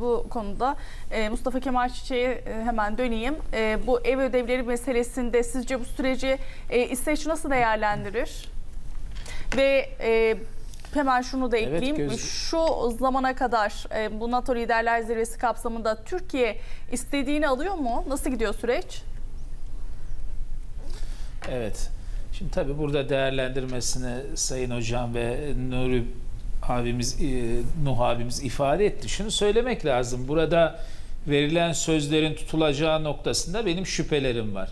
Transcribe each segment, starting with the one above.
bu konuda e, Mustafa Kemal Çiçek'e e, hemen döneyim. E, bu ev ödevleri meselesinde sizce bu süreci e, İsveç nasıl değerlendirir? Ve e, hemen şunu da Evet, ekleyeyim. Gözde. Şu zamana kadar bu NATO Liderler Zirvesi kapsamında Türkiye istediğini alıyor mu? Nasıl gidiyor süreç? Evet. Şimdi tabii burada değerlendirmesini Sayın Hocam ve Nuri abimiz, e, Nuh abimiz ifade etti. Şunu söylemek lazım. Burada verilen sözlerin tutulacağı noktasında benim şüphelerim var.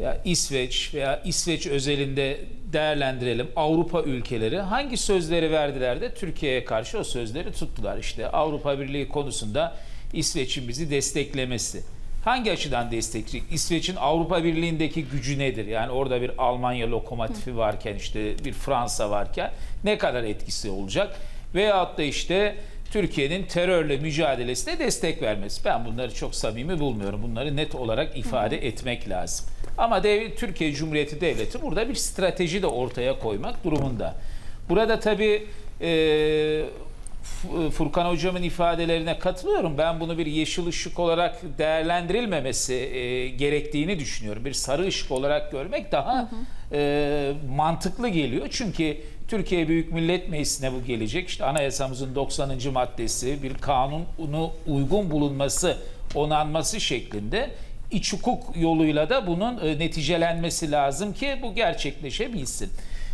Ya İsveç veya İsveç özelinde değerlendirelim Avrupa ülkeleri hangi sözleri verdiler de Türkiye'ye karşı o sözleri tuttular. İşte Avrupa Birliği konusunda İsveç'in bizi desteklemesi. Hangi açıdan destekleyecek? İsveç'in Avrupa Birliği'ndeki gücü nedir? Yani orada bir Almanya lokomotifi varken işte bir Fransa varken ne kadar etkisi olacak? Veyahut da işte Türkiye'nin terörle mücadelesine destek vermesi. Ben bunları çok samimi bulmuyorum. Bunları net olarak ifade etmek lazım. Ama dev, Türkiye Cumhuriyeti Devleti burada bir strateji de ortaya koymak durumunda. Burada tabii e, Furkan hocamın ifadelerine katılıyorum. Ben bunu bir yeşil ışık olarak değerlendirilmemesi e, gerektiğini düşünüyorum. Bir sarı ışık olarak görmek daha e, mantıklı geliyor. Çünkü Türkiye Büyük Millet Meclisi'ne bu gelecek. İşte anayasamızın 90. maddesi bir kanunu uygun bulunması, onanması şeklinde iç hukuk yoluyla da bunun e, neticelenmesi lazım ki bu gerçekleşebilsin.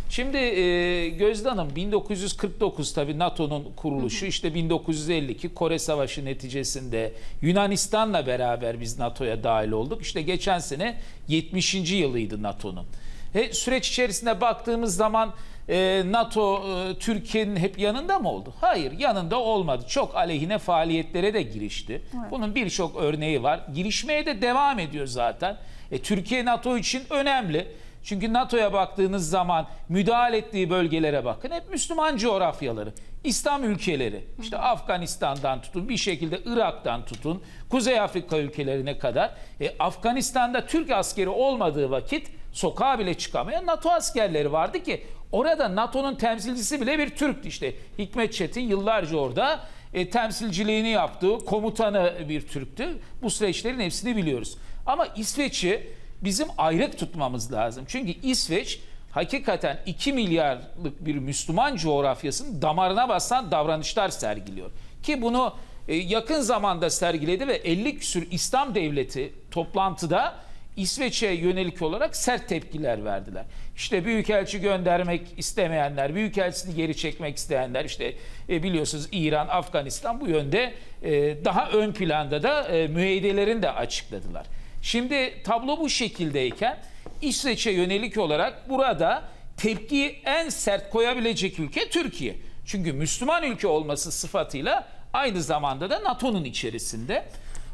Şimdi e, Gözde Hanım 1949 tabii NATO'nun kuruluşu işte 1952 Kore Savaşı neticesinde Yunanistan'la beraber biz NATO'ya dahil olduk. İşte geçen sene 70. yılıydı NATO'nun. He, süreç içerisinde baktığımız zaman e, NATO e, Türkiye'nin hep yanında mı oldu? Hayır yanında olmadı. Çok aleyhine faaliyetlere de girişti. Bunun birçok örneği var. Girişmeye de devam ediyor zaten. E, Türkiye NATO için önemli. Çünkü NATO'ya baktığınız zaman müdahale ettiği bölgelere bakın. Hep Müslüman coğrafyaları, İslam ülkeleri. İşte Afganistan'dan tutun, bir şekilde Irak'tan tutun, Kuzey Afrika ülkelerine kadar. E, Afganistan'da Türk askeri olmadığı vakit sokağa bile çıkamayan NATO askerleri vardı ki orada NATO'nun temsilcisi bile bir Türktü. İşte Hikmet Çetin yıllarca orada e, temsilciliğini yaptığı komutanı bir Türktü. Bu süreçlerin hepsini biliyoruz. Ama İsveç'i bizim ayrık tutmamız lazım. Çünkü İsveç hakikaten 2 milyarlık bir Müslüman coğrafyasının damarına basan davranışlar sergiliyor. Ki bunu e, yakın zamanda sergiledi ve 50 küsür İslam devleti toplantıda İsveç'e yönelik olarak sert tepkiler verdiler. İşte büyükelçi göndermek istemeyenler, büyükelçisini geri çekmek isteyenler, işte e, biliyorsunuz İran, Afganistan bu yönde e, daha ön planda da e, müeydelerini de açıkladılar. Şimdi tablo bu şekildeyken İsveç'e yönelik olarak burada tepkiyi en sert koyabilecek ülke Türkiye. Çünkü Müslüman ülke olması sıfatıyla aynı zamanda da NATO'nun içerisinde.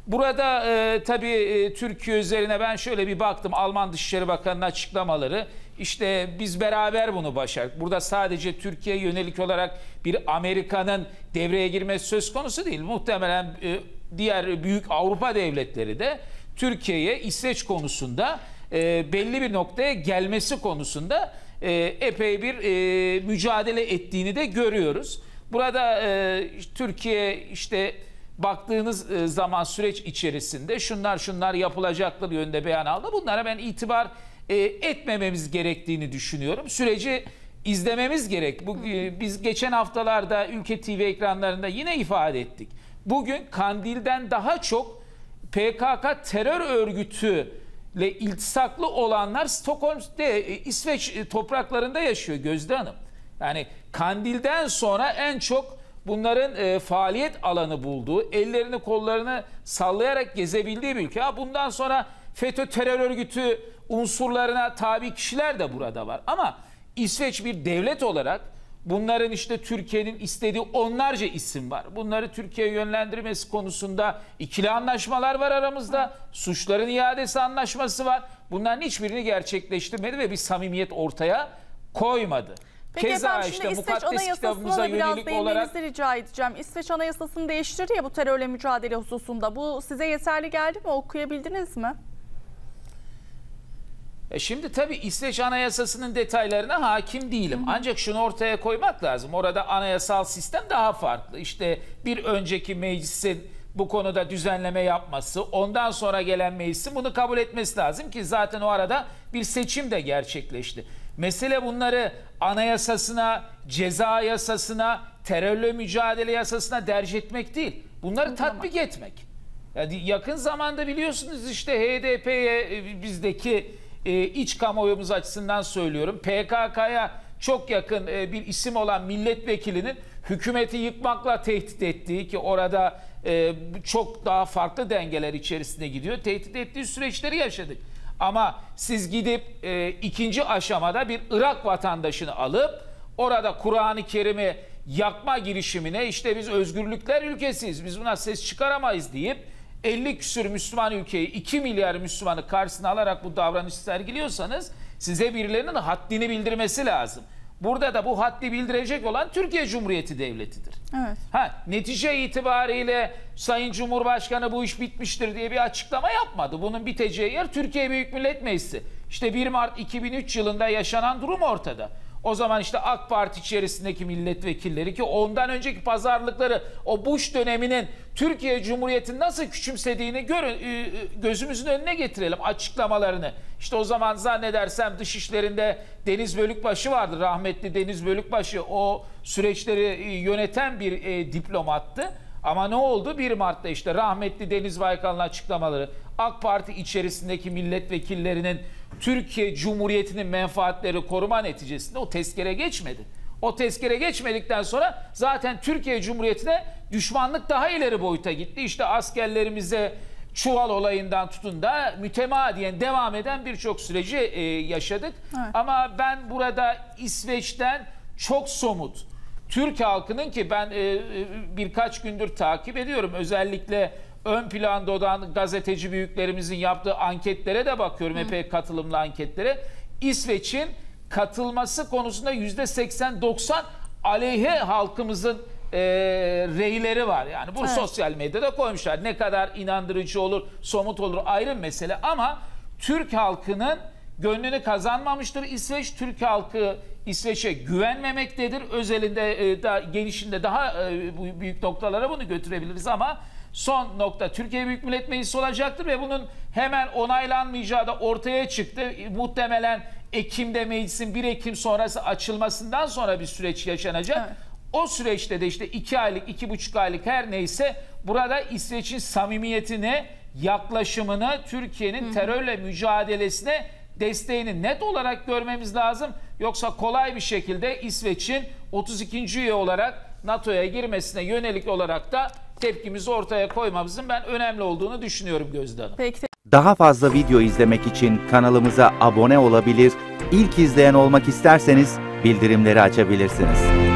Burada e, tabii e, Türkiye üzerine ben şöyle bir baktım Alman Dışişleri Bakanı'nın açıklamaları. İşte biz beraber bunu başardık. Burada sadece Türkiye'ye yönelik olarak bir Amerika'nın devreye girmesi söz konusu değil. Muhtemelen e, diğer büyük Avrupa devletleri de Türkiye'ye İsveç konusunda e, belli bir noktaya gelmesi konusunda e, epey bir e, mücadele ettiğini de görüyoruz. Burada e, Türkiye işte baktığınız e, zaman süreç içerisinde şunlar şunlar yapılacaklar yönde beyan aldı. Bunlara ben itibar e, etmememiz gerektiğini düşünüyorum. Süreci izlememiz gerek. Bu, e, biz geçen haftalarda Ülke TV ekranlarında yine ifade ettik. Bugün Kandil'den daha çok PKK terör örgütüyle iltisaklı olanlar Stockholm'de e, İsveç e, topraklarında yaşıyor Gözde Hanım. Yani Kandil'den sonra en çok bunların e, faaliyet alanı bulduğu, ellerini kollarını sallayarak gezebildiği bir ülke. Ha, bundan sonra FETÖ terör örgütü unsurlarına tabi kişiler de burada var. Ama İsveç bir devlet olarak bunların işte Türkiye'nin istediği onlarca isim var. Bunları Türkiye'ye yönlendirmesi konusunda ikili anlaşmalar var aramızda. Suçların iadesi anlaşması var. Bunların hiçbirini gerçekleştirmedi ve bir samimiyet ortaya koymadı. Peki Keza efendim işte İsveç Anayasası'na da biraz yönelik olarak değinmenizi rica edeceğim. İsveç Anayasası'nı değiştirdi ya bu terörle mücadele hususunda. Bu size yeterli geldi mi? Okuyabildiniz mi? E şimdi tabii İsveç Anayasası'nın detaylarına hakim değilim. Ancak şunu ortaya koymak lazım. Orada anayasal sistem daha farklı. İşte bir önceki meclisin bu konuda düzenleme yapması, ondan sonra gelen meclisin bunu kabul etmesi lazım ki zaten o arada bir seçim de gerçekleşti. Mesele bunları anayasasına, ceza yasasına, terörle mücadele yasasına derc etmek değil. Bunları tatbik etmek. Yani yakın zamanda biliyorsunuz işte HDP'ye e, bizdeki e, iç kamuoyumuz açısından söylüyorum. PKK'ya çok yakın e, bir isim olan milletvekilinin hükümeti yıkmakla tehdit ettiği ki orada e, çok daha farklı dengeler içerisinde gidiyor. Tehdit ettiği süreçleri yaşadık. Ama siz gidip e, ikinci aşamada bir Irak vatandaşını alıp orada Kur'an-ı Kerim'i yakma girişimine işte biz özgürlükler ülkesiyiz, biz buna ses çıkaramayız deyip 50 küsür Müslüman ülkeyi 2 milyar Müslümanı karşısına alarak bu davranışı sergiliyorsanız size birilerinin haddini bildirmesi lazım. Burada da bu haddi bildirecek olan Türkiye Cumhuriyeti Devleti'dir. Evet. Ha, netice itibariyle Sayın Cumhurbaşkanı bu iş bitmiştir diye bir açıklama yapmadı. Bunun biteceği yer Türkiye Büyük Millet Meclisi. İşte 1 Mart 2003 yılında yaşanan durum ortada. O zaman işte AK Parti içerisindeki milletvekilleri ki ondan önceki pazarlıkları o Bush döneminin Türkiye Cumhuriyeti'ni nasıl küçümsediğini görün, gözümüzün önüne getirelim açıklamalarını. İşte o zaman zannedersem dışişlerinde Deniz Bölükbaşı vardı. Rahmetli Deniz Bölükbaşı o süreçleri yöneten bir e, diplomattı. Ama ne oldu? 1 Mart'ta işte rahmetli Deniz Baykal'ın açıklamaları, AK Parti içerisindeki milletvekillerinin Türkiye Cumhuriyeti'nin menfaatleri koruma neticesinde o tezkere geçmedi. O tezkere geçmedikten sonra zaten Türkiye Cumhuriyeti'ne düşmanlık daha ileri boyuta gitti. İşte askerlerimize çuval olayından tutun da mütemadiyen devam eden birçok süreci e, yaşadık. Evet. Ama ben burada İsveç'ten çok somut Türk halkının ki ben e, e, birkaç gündür takip ediyorum. Özellikle ön planda olan gazeteci büyüklerimizin yaptığı anketlere de bakıyorum. Epey katılımlı anketlere. İsveç'in katılması konusunda yüzde 80-90 aleyhe halkımızın e, reyleri var. Yani bu Evet. sosyal medyada koymuşlar. Ne kadar inandırıcı olur, somut olur ayrı mesele ama Türk halkının gönlünü kazanmamıştır. İsveç Türk halkı İsveç'e güvenmemektedir. Özelinde e, da, genişinde daha e, büyük noktalara bunu götürebiliriz ama son nokta Türkiye Büyük Millet Meclisi olacaktır ve bunun hemen onaylanmayacağı da ortaya çıktı. E, Muhtemelen Ekim'de meclisin 1 Ekim sonrası açılmasından sonra bir süreç yaşanacak. Evet. O süreçte de işte iki aylık, iki buçuk aylık her neyse burada İsveç'in samimiyetini, yaklaşımını, Türkiye'nin terörle mücadelesine desteğini net olarak görmemiz lazım. Yoksa kolay bir şekilde İsveç'in 32. üye olarak NATO'ya girmesine yönelik olarak da tepkimizi ortaya koymamızın ben önemli olduğunu düşünüyorum Gözde Hanım. Peki Daha fazla video izlemek için kanalımıza abone olabilir, ilk izleyen olmak isterseniz bildirimleri açabilirsiniz.